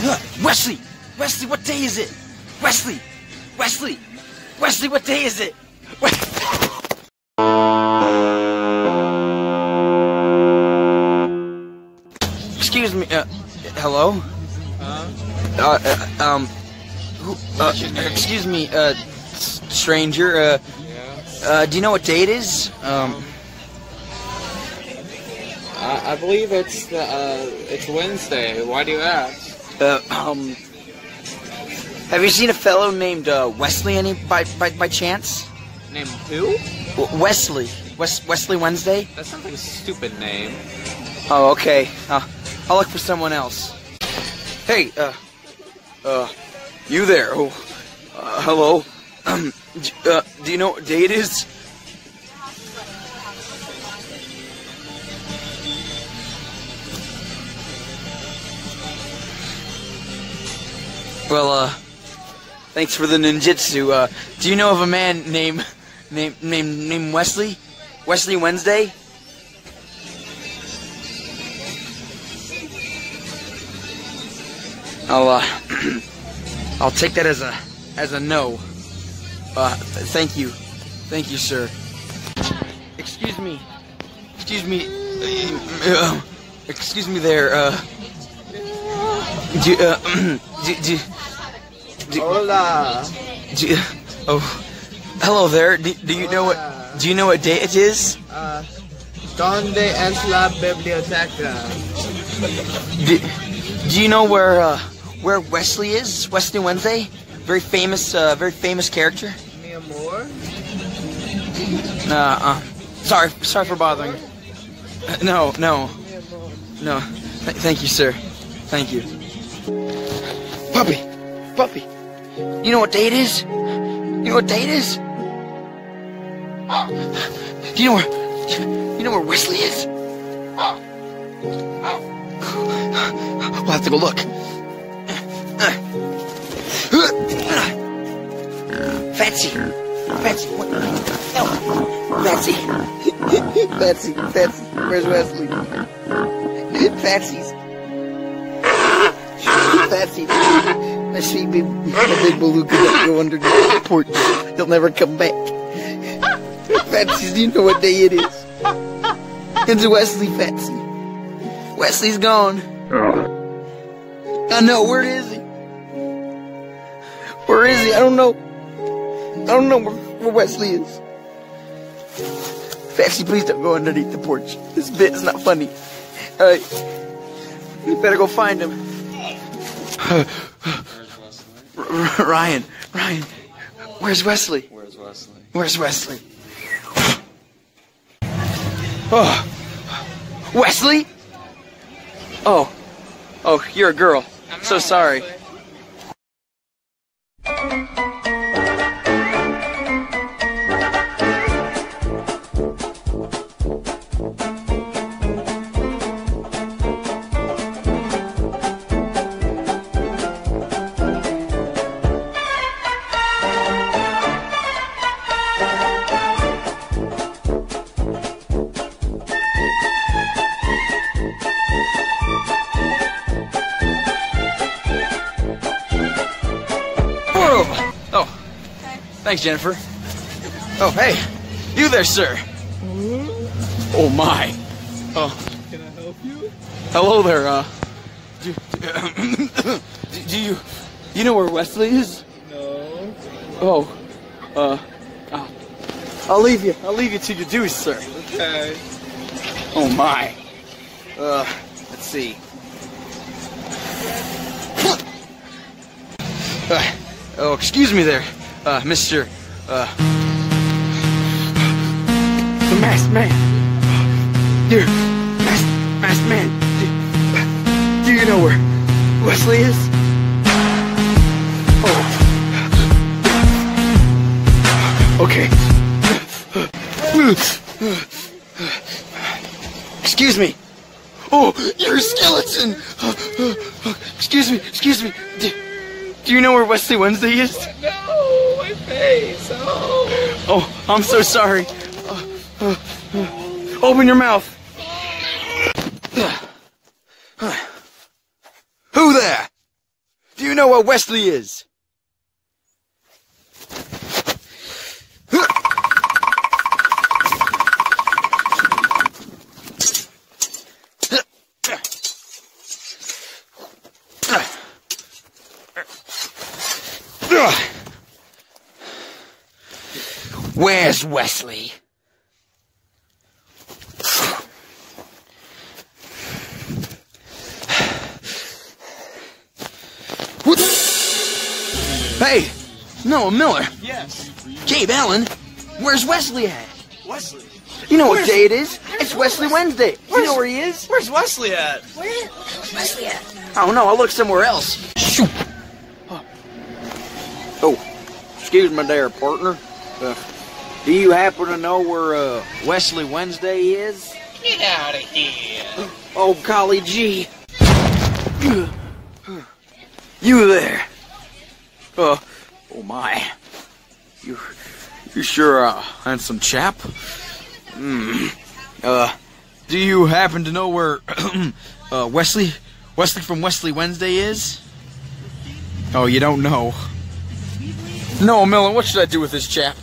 Wesley! Wesley, what day is it? Wesley! Wesley! Wesley, what day is it? Excuse me, uh, hello? Uh, uh, um, who, uh, excuse me, uh, stranger, uh, uh, do you know what day it is? Um, I, I believe it's the, uh, it's Wednesday. Why do you ask? Uh, um, have you seen a fellow named, uh, Wesley any, by, by, by chance? Name who? W- Wesley. Wes- Wesley Wednesday? That sounds like a stupid name. Oh, okay. Uh, I'll look for someone else. Hey, uh, uh, you there? Oh, uh, hello. Um, d- uh, do you know what day it is? Well, uh, thanks for the ninjutsu. Uh, do you know of a man named, named, named, named Wesley? Wesley Wednesday? I'll uh, I'll take that as a as a no. Uh, thank you, thank you, sir. Excuse me, excuse me, uh, excuse me there. Uh, do, uh, do, do, do, Hola. do oh, hello there. Do, do you know what? Do you know what day it is? Uh, donde es la biblioteca? Do, do you know where uh, where Wesley is? Wesley Wednesday, very famous, uh, very famous character. Mi amor? Uh, uh, sorry, sorry for bothering. Uh, no, no, no. Th- thank you, sir. Thank you. Puppy, puppy. You know what day it is? You know what day it is? You know where? You know where Wesley is? We'll have to go look. Fancy, Fancy? No, Fancy, Fancy, Fancy. Where's Wesley? Fancy's. Fancy. I see big, a big beluga that go underneath the porch. He'll never come back. Do you know what day it is? It's Wesley, Fancy. Wesley's gone. I know, where is he? Where is he? I don't know. I don't know where, Wesley is. Fancy, please don't go underneath the porch. This bit is not funny. Alright. We better go find him. R- Ryan, Ryan, where's Wesley? Where's Wesley? Where's Wesley? Oh, Wesley? Oh, oh, you're a girl. So sorry. Whoa! Thanks, Jennifer. Oh, hey, you there, sir? Oh my. Oh, Can I help you? hello there. Uh, do, do, do you, you know where Wesley is? No. Oh, uh, uh, I'll leave you. I'll leave you to your dues, sir. Okay. Oh my. Uh, let's see. Uh, oh, excuse me there, uh, Mr. Uh, the masked man. Dear, masked, masked man. Do, do you know where Wesley is? Oh. Okay. Excuse me. Oh, you're a skeleton. Excuse me. Excuse me. Do, do you know where Wesley Wednesday is? No, my face. Oh. Oh, I'm so sorry. Uh, uh, open your mouth. Who there? Do you know where Wesley is? Where's Wesley? Hey, Noah Miller. Yes. Gabe Allen. Where's Wesley at? Wesley. You know what day it is? It's Wesley Wednesday. You know where he is? Where's Wesley at? Wesley at? I don't know. I'll look somewhere else. Shoot. Oh, excuse me there, partner. Uh, do you happen to know where uh, Wesley Wednesday is? Get out of here. Oh, golly gee. You there. Uh, oh my. You, you sure a handsome chap? Hmm. Uh, do you happen to know where, uh, Wesley, Wesley from Wesley Wednesday is? Oh, you don't know. No, Miller, what should I do with this chap?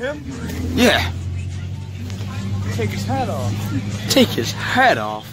Him? Yeah, Take his hat off. take his hat off.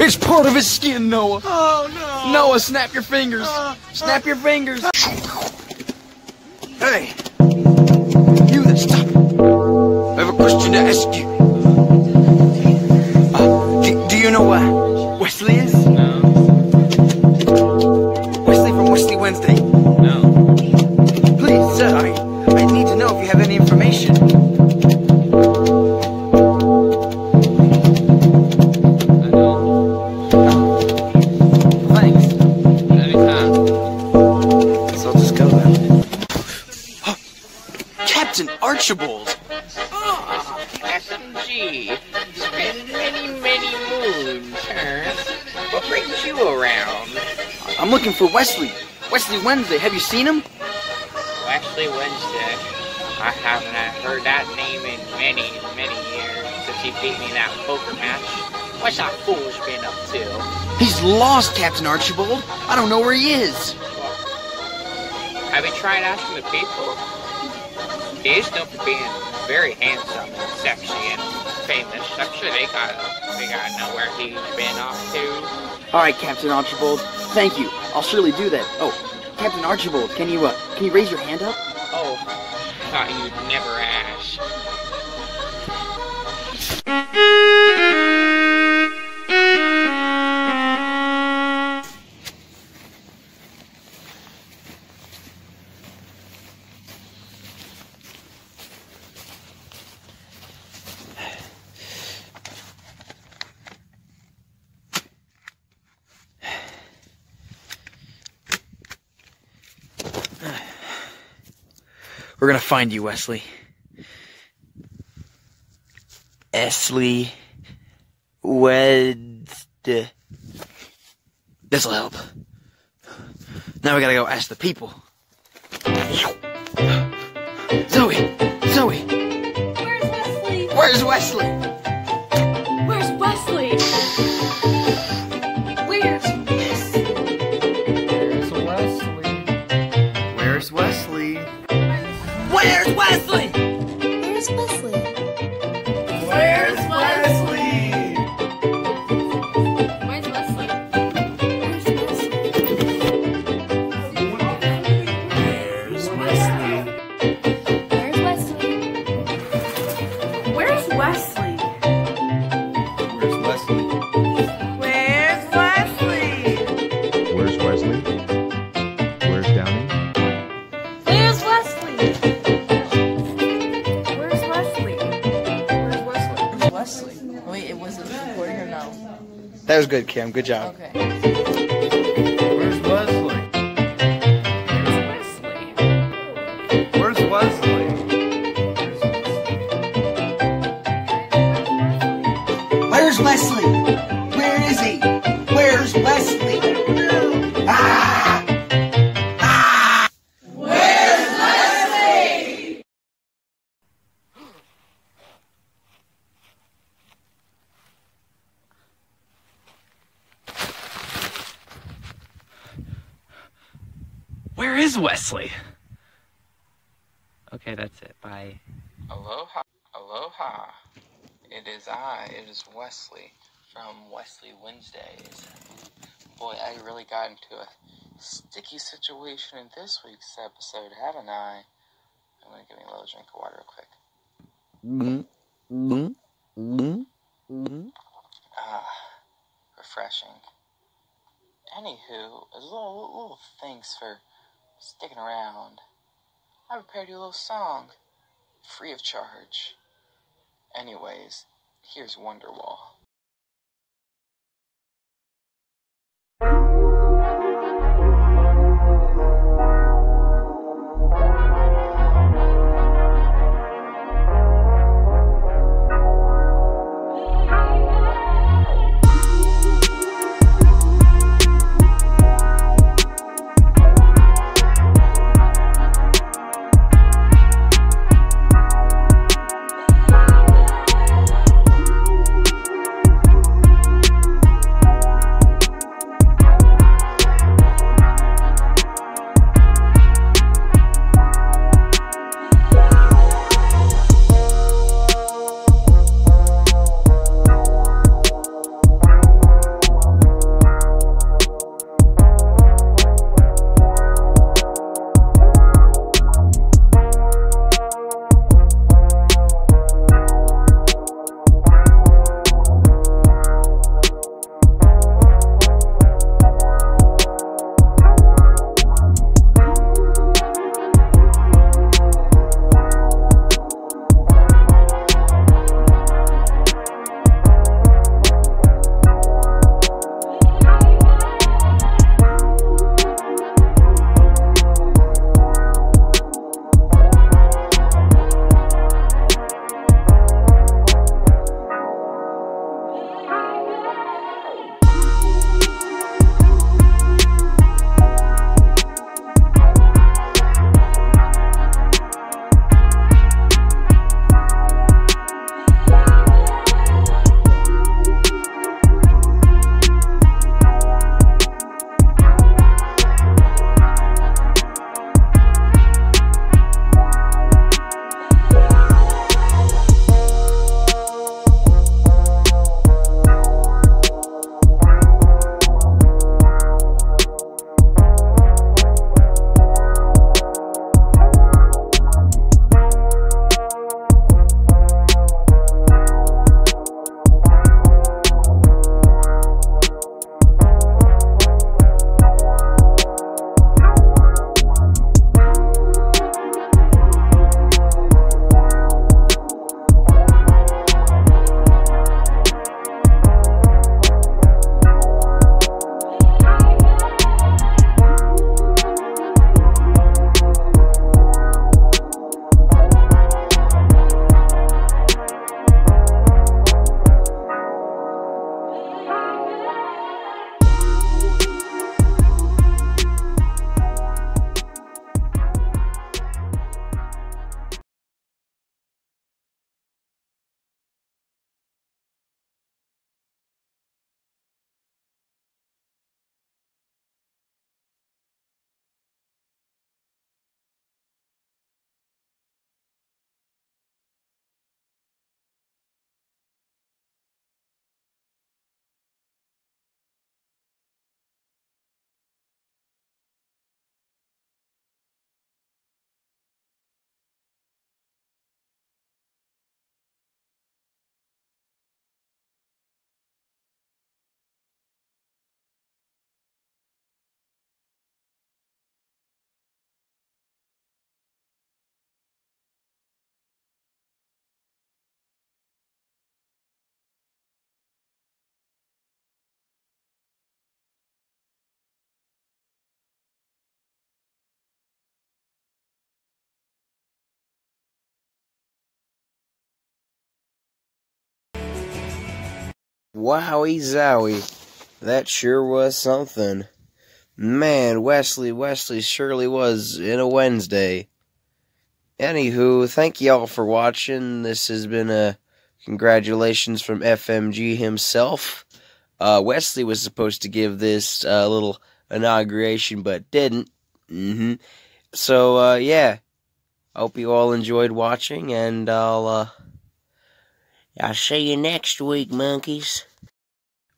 It's part of his skin, Noah. Oh no. Noah, snap your fingers. Uh, snap your fingers. Hey, you that stop. I have a question to ask you. I'm looking for Wesley. Wesley Wednesday. Have you seen him? Wesley Wednesday. I haven't heard that name in many, many years since he beat me in that poker match. What's that foolish been up to? He's lost, Captain Archibald. I don't know where he is. Have you tried asking the people? He is known for being very handsome and sexy and famous. I'm sure they gotta, they gotta know where he's been off to. All right, Captain Archibald. Thank you. I'll surely do that. Oh, Captain Archibald, can you uh, can you raise your hand up? Oh, thought you'd never ask. We're gonna find you, Wesley. Esley Wednesday. This'll help. Now we gotta go ask the people. Zoe! Zoe! Where's Wesley? Where's Wesley? Was good, Kim. Good job. Okay. Where's Wesley? Where's Wesley? Where's Wesley? Where's Wesley? Where is he? Where's Wesley? Okay, that's it. Bye. Aloha, aloha. It is I, it is Wesley from Wesley Wednesdays. Boy, I really got into a sticky situation in this week's episode, haven't I? I'm gonna give me a little drink of water real quick. Ah, refreshing. Anywho, as little, little thanks for sticking around. I prepared you a little song, free of charge. Anyways, here's Wonderwall. Wowie zowie. That sure was something. Man, Wesley, Wesley surely was in a Wednesday. Anywho, thank y'all for watching. This has been a congratulations from FMG himself. Uh, Wesley was supposed to give this uh, little inauguration, but didn't. Mm-hmm. So, uh, yeah. Hope you all enjoyed watching, and I'll, uh, I'll see you next week, monkeys.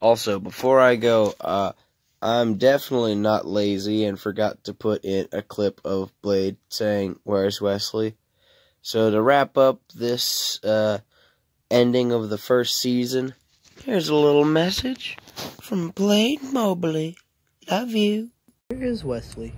Also, before I go, uh, I'm definitely not lazy and forgot to put in a clip of Blade saying, Where's Wesley? So, to wrap up this, uh, ending of the first season, here's a little message from Blade Mobley. Love you. Where is Wesley?